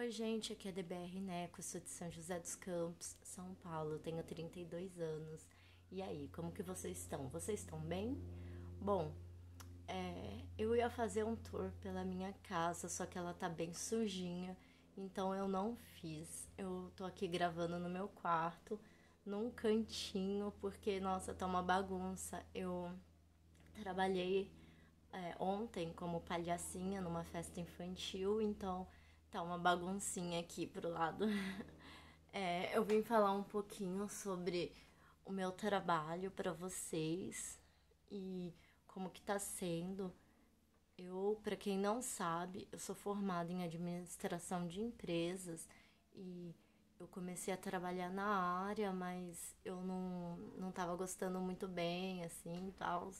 Oi, gente, aqui é a DBR Neco, sou de São José dos Campos, São Paulo, tenho 32 anos. E aí, como que vocês estão? Vocês estão bem? Bom, é, eu ia fazer um tour pela minha casa, só que ela tá bem sujinha, então eu não fiz. Eu tô aqui gravando no meu quarto, num cantinho, porque, nossa, tá uma bagunça. Eu trabalhei é, ontem como palhacinha numa festa infantil, então tá uma baguncinha aqui pro lado. É, eu vim falar um pouquinho sobre o meu trabalho para vocês e como que tá sendo. Eu, para quem não sabe, eu sou formada em administração de empresas e eu comecei a trabalhar na área, mas eu não, não tava gostando muito bem, assim, tal.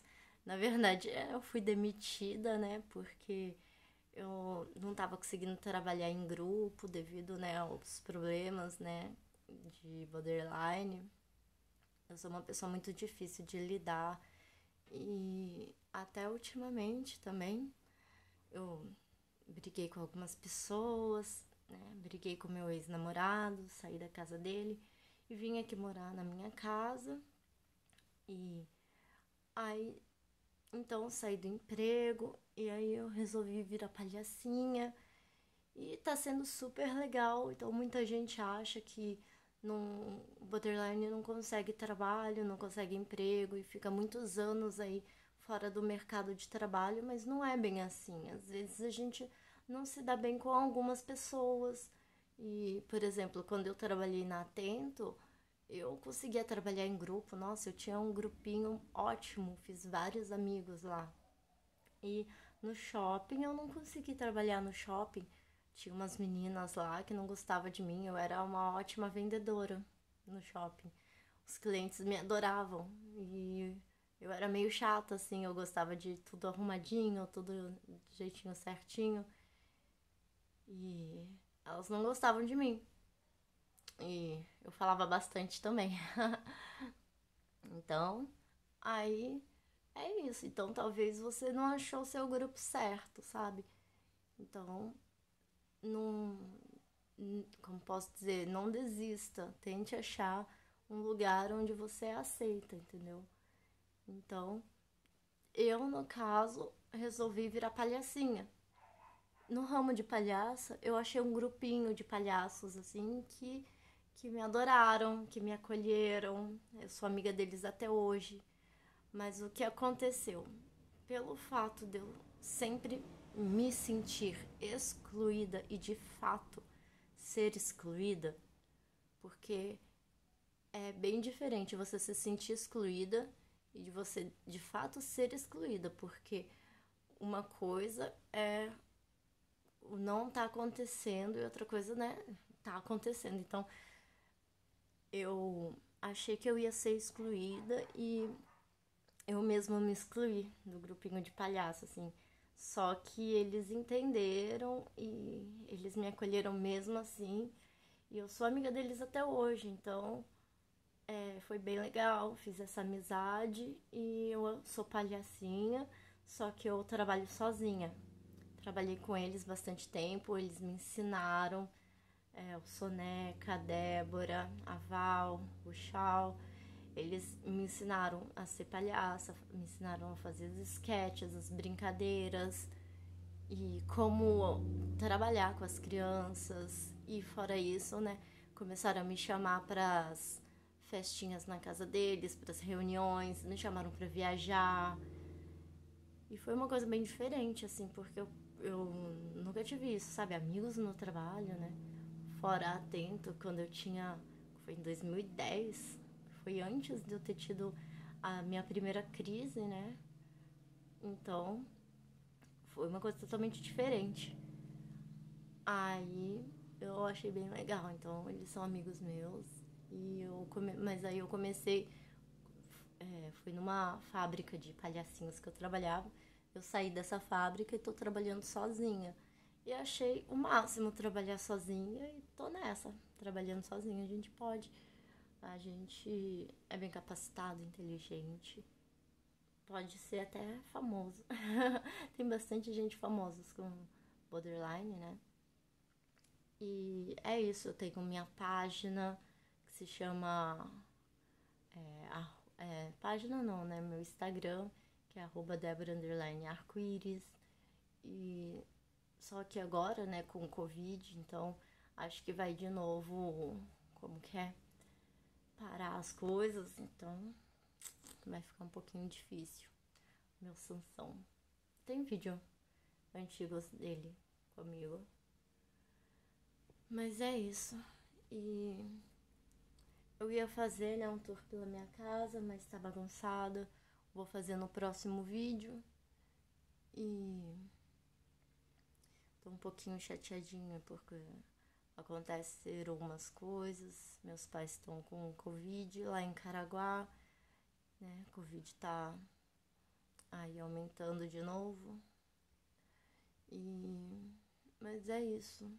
Na verdade, é, eu fui demitida, né, porque eu não estava conseguindo trabalhar em grupo devido, né, aos problemas, né, de borderline. Eu sou uma pessoa muito difícil de lidar e até ultimamente também eu briguei com algumas pessoas, né, briguei com meu ex-namorado, saí da casa dele e vim aqui morar na minha casa e aí então saí do emprego e aí eu resolvi virar palhacinha e tá sendo super legal. Então muita gente acha que não, o borderline não consegue trabalho, não consegue emprego e fica muitos anos aí fora do mercado de trabalho, mas não é bem assim. Às vezes a gente não se dá bem com algumas pessoas. E, por exemplo, quando eu trabalhei na Atento, eu conseguia trabalhar em grupo, nossa, eu tinha um grupinho ótimo, fiz vários amigos lá. E no shopping eu não consegui trabalhar no shopping. Tinha umas meninas lá que não gostavam de mim, eu era uma ótima vendedora no shopping. Os clientes me adoravam e eu era meio chata assim, eu gostava de tudo arrumadinho, tudo de jeitinho certinho. E elas não gostavam de mim. E eu falava bastante também. então, aí é isso. Então, talvez você não achou o seu grupo certo, sabe? Então, não. Como posso dizer? Não desista. Tente achar um lugar onde você aceita, entendeu? Então, eu, no caso, resolvi virar palhacinha. No ramo de palhaça, eu achei um grupinho de palhaços, assim, que que me adoraram, que me acolheram. Eu sou amiga deles até hoje. Mas o que aconteceu? Pelo fato de eu sempre me sentir excluída e de fato ser excluída, porque é bem diferente você se sentir excluída e de você de fato ser excluída, porque uma coisa é não tá acontecendo e outra coisa, né, tá acontecendo. Então, eu achei que eu ia ser excluída e eu mesma me excluí do grupinho de palhaço, assim. Só que eles entenderam e eles me acolheram mesmo assim. E eu sou amiga deles até hoje, então é, foi bem legal. Fiz essa amizade e eu sou palhacinha, só que eu trabalho sozinha. Trabalhei com eles bastante tempo, eles me ensinaram é, o Soneca, a Débora, a Val, o Chal. Eles me ensinaram a ser palhaça, me ensinaram a fazer os sketches, as brincadeiras e como trabalhar com as crianças. E fora isso, né, começaram a me chamar para as festinhas na casa deles, para as reuniões, me chamaram para viajar. E foi uma coisa bem diferente, assim, porque eu, eu nunca tive isso, sabe? Amigos no trabalho, né? Fora atento quando eu tinha. Foi em 2010, foi antes de eu ter tido a minha primeira crise, né? Então, foi uma coisa totalmente diferente. Aí eu achei bem legal. Então, eles são amigos meus. E eu come... Mas aí eu comecei. É, numa fábrica de palhacinhos que eu trabalhava. Eu saí dessa fábrica e tô trabalhando sozinha. E achei o máximo trabalhar sozinha e tô nessa. Trabalhando sozinha a gente pode. A gente é bem capacitado, inteligente. Pode ser até famoso. Tem bastante gente famosa com borderline, né? E é isso, eu tenho minha página que se chama. É, é, página não, né? Meu Instagram, que é arroba Débora Arco-Íris. E só que agora, né, com o Covid, então acho que vai de novo. Como que é? Parar as coisas, então vai ficar um pouquinho difícil. Meu Sansão. Tem vídeo antigos dele comigo. Mas é isso. E eu ia fazer né, um tour pela minha casa, mas tá bagunçado. Vou fazer no próximo vídeo. E tô um pouquinho chateadinha porque aconteceram umas coisas. Meus pais estão com Covid lá em Caraguá, né? Covid tá aí aumentando de novo. E mas é isso.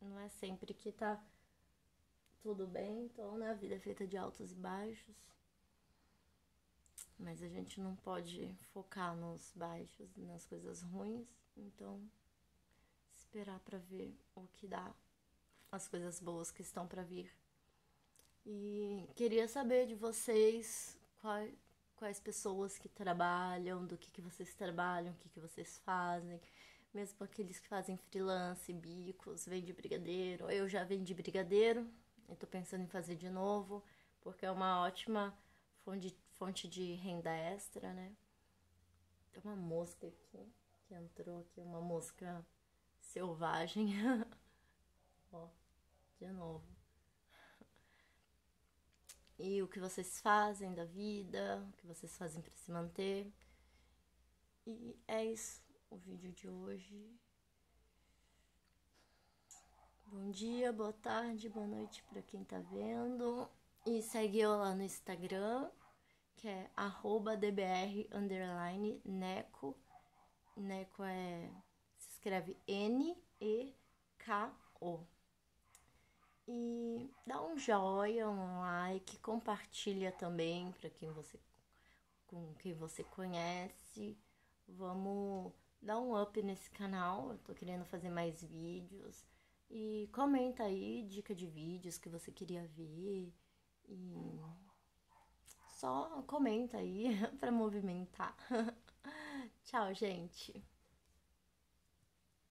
Não é sempre que tá tudo bem, então né, a vida é feita de altos e baixos. Mas a gente não pode focar nos baixos, nas coisas ruins, então esperar para ver o que dá, as coisas boas que estão para vir. E queria saber de vocês quais, quais pessoas que trabalham, do que, que vocês trabalham, o que, que vocês fazem mesmo aqueles que fazem freelance, bicos, vende brigadeiro. Eu já vendi brigadeiro e tô pensando em fazer de novo, porque é uma ótima fonte, fonte de renda extra, né? Tem uma mosca aqui que entrou aqui, uma mosca selvagem. Ó, de novo. E o que vocês fazem da vida, o que vocês fazem para se manter. E é isso o vídeo de hoje. Bom dia, boa tarde, boa noite para quem tá vendo. E segue eu lá no Instagram, que é dbr underline neco. Neco é escreve N-E-K-O. E dá um joinha, um like, compartilha também para quem você com quem você conhece. Vamos dá um up nesse canal. Eu tô querendo fazer mais vídeos. E comenta aí dica de vídeos que você queria ver. E só comenta aí pra movimentar. Tchau, gente.